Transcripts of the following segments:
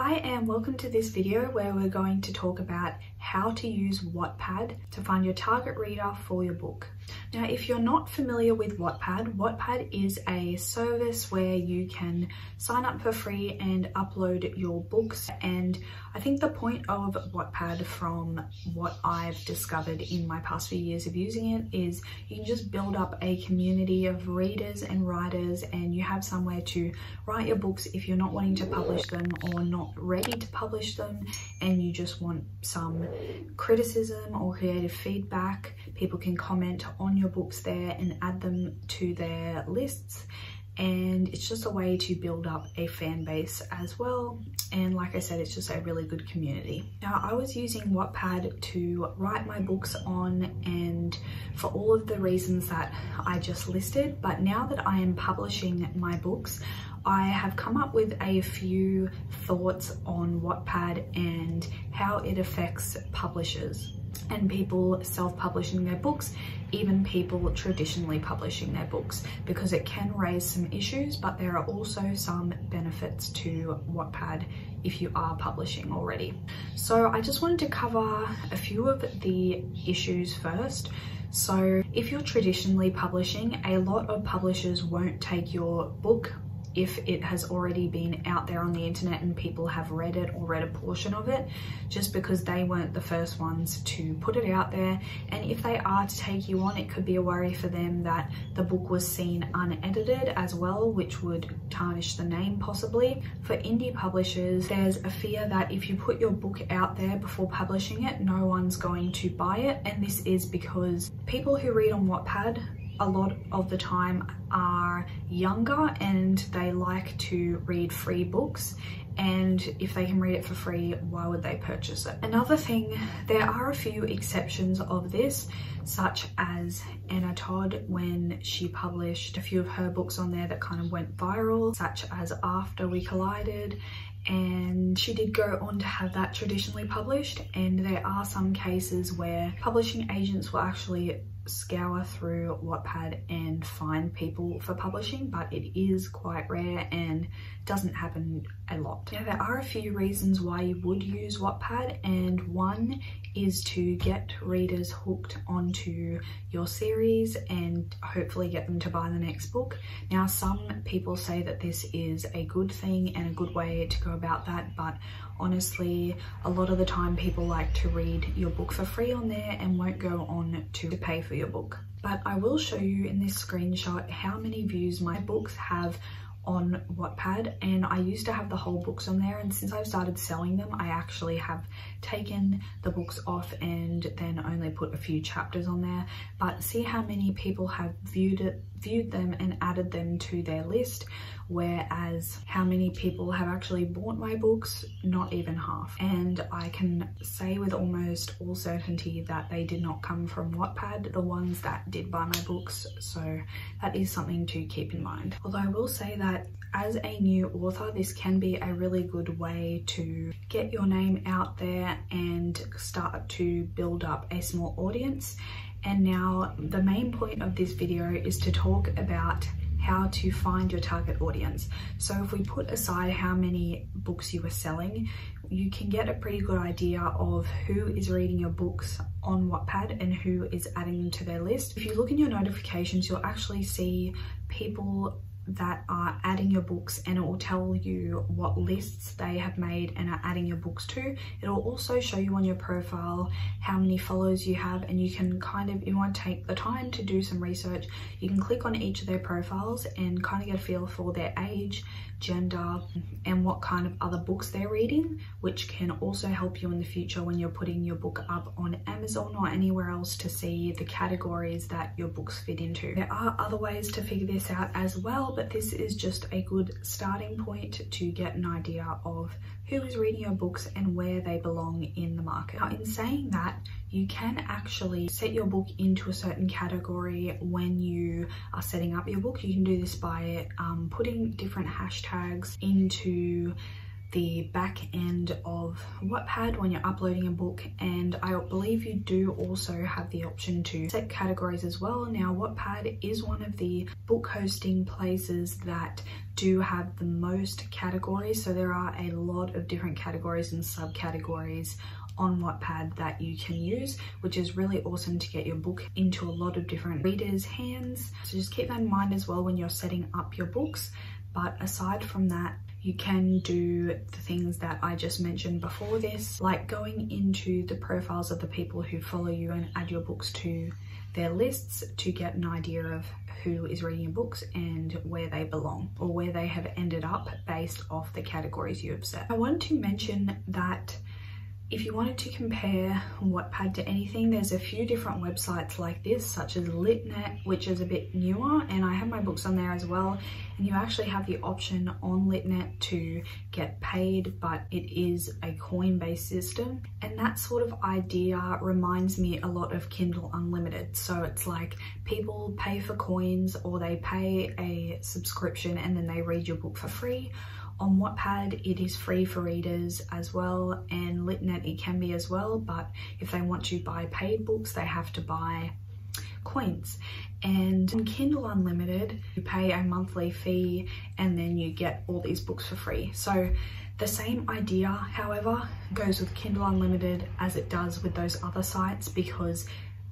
Hi and welcome to this video where we're going to talk about how to use Wattpad to find your target reader for your book. Now if you're not familiar with Wattpad, Wattpad is a service where you can sign up for free and upload your books and I think the point of Wattpad from what I've discovered in my past few years of using it is you can just build up a community of readers and writers and you have somewhere to write your books if you're not wanting to publish them or not ready to publish them and you just want some criticism or creative feedback. People can comment on your books there and add them to their lists and it's just a way to build up a fan base as well and like I said it's just a really good community. Now I was using Wattpad to write my books on and for all of the reasons that I just listed but now that I am publishing my books I have come up with a few thoughts on Wattpad and how it affects publishers and people self-publishing their books, even people traditionally publishing their books, because it can raise some issues, but there are also some benefits to Wattpad if you are publishing already. So I just wanted to cover a few of the issues first. So if you're traditionally publishing, a lot of publishers won't take your book if it has already been out there on the internet and people have read it or read a portion of it just because they weren't the first ones to put it out there. And if they are to take you on it could be a worry for them that the book was seen unedited as well which would tarnish the name possibly. For indie publishers there's a fear that if you put your book out there before publishing it no one's going to buy it. And this is because people who read on Wattpad a lot of the time are younger and they like to read free books. And if they can read it for free why would they purchase it? Another thing there are a few exceptions of this such as Anna Todd when she published a few of her books on there that kind of went viral such as After We Collided. And she did go on to have that traditionally published. And there are some cases where publishing agents will actually scour through Wattpad and find people for publishing, but it is quite rare and doesn't happen a lot. Now there are a few reasons why you would use Wattpad and one is to get readers hooked onto your series and hopefully get them to buy the next book. Now some people say that this is a good thing and a good way to go about that but honestly a lot of the time people like to read your book for free on there and won't go on to pay for your book. But I will show you in this screenshot how many views my books have on Wattpad and I used to have the whole books on there and since I've started selling them I actually have taken the books off and then only put a few chapters on there. But see how many people have viewed it viewed them and added them to their list whereas how many people have actually bought my books? Not even half. And I can say with almost all certainty that they did not come from Wattpad the ones that did buy my books. So that is something to keep in mind. Although I will say that as a new author this can be a really good way to get your name out there and start to build up a small audience and now the main point of this video is to talk about how to find your target audience. So if we put aside how many books you are selling, you can get a pretty good idea of who is reading your books on Wattpad and who is adding them to their list. If you look in your notifications, you'll actually see people that are adding your books and it will tell you what lists they have made and are adding your books to. It'll also show you on your profile how many follows you have and you can kind of, if you want to take the time to do some research, you can click on each of their profiles and kind of get a feel for their age, gender and what kind of other books they're reading which can also help you in the future when you're putting your book up on Amazon or anywhere else to see the categories that your books fit into. There are other ways to figure this out as well but this is just a good starting point to get an idea of who is reading your books and where they belong in the market. Now in saying that you can actually set your book into a certain category when you are setting up your book. You can do this by um, putting different hashtags into the back end of Wattpad when you're uploading a book and I believe you do also have the option to set categories as well. Now Wattpad is one of the book hosting places that do have the most categories so there are a lot of different categories and subcategories on Wattpad that you can use, which is really awesome to get your book into a lot of different readers' hands. So just keep that in mind as well when you're setting up your books. But aside from that, you can do the things that I just mentioned before this, like going into the profiles of the people who follow you and add your books to their lists to get an idea of who is reading your books and where they belong or where they have ended up based off the categories you have set. I want to mention that if you wanted to compare Wattpad to anything, there's a few different websites like this, such as LitNet, which is a bit newer, and I have my books on there as well. And you actually have the option on LitNet to get paid, but it is a coin-based system. And that sort of idea reminds me a lot of Kindle Unlimited. So it's like people pay for coins or they pay a subscription and then they read your book for free on Wattpad, it is free for readers as well, and LitNet it can be as well, but if they want to buy paid books, they have to buy coins. And on Kindle Unlimited, you pay a monthly fee and then you get all these books for free. So the same idea, however, goes with Kindle Unlimited as it does with those other sites because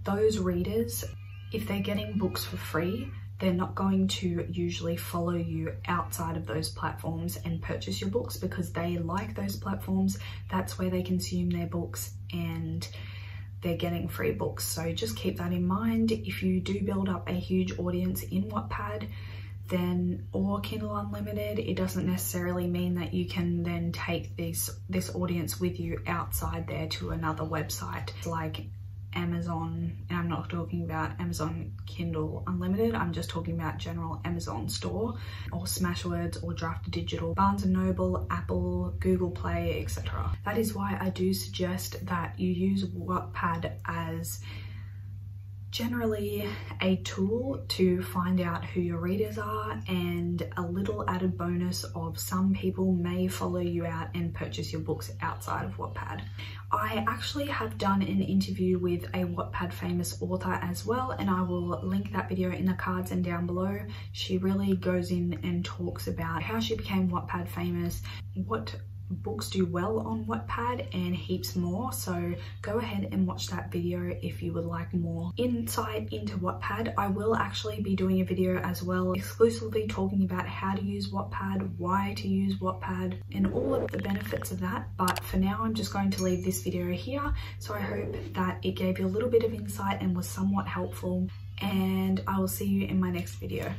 those readers, if they're getting books for free, they're not going to usually follow you outside of those platforms and purchase your books because they like those platforms. That's where they consume their books and they're getting free books. So just keep that in mind. If you do build up a huge audience in Wattpad, then or Kindle Unlimited, it doesn't necessarily mean that you can then take this this audience with you outside there to another website like Amazon, and I'm not talking about Amazon Kindle Unlimited, I'm just talking about general Amazon store or Smashwords or Draft Digital, Barnes & Noble, Apple, Google Play, etc. That is why I do suggest that you use Wattpad as generally a tool to find out who your readers are and a little added bonus of some people may follow you out and purchase your books outside of Wattpad. I actually have done an interview with a Wattpad famous author as well and I will link that video in the cards and down below. She really goes in and talks about how she became Wattpad famous, what books do well on Wattpad and heaps more so go ahead and watch that video if you would like more insight into Wattpad. I will actually be doing a video as well exclusively talking about how to use Wattpad, why to use Wattpad and all of the benefits of that but for now I'm just going to leave this video here so I hope that it gave you a little bit of insight and was somewhat helpful and I will see you in my next video.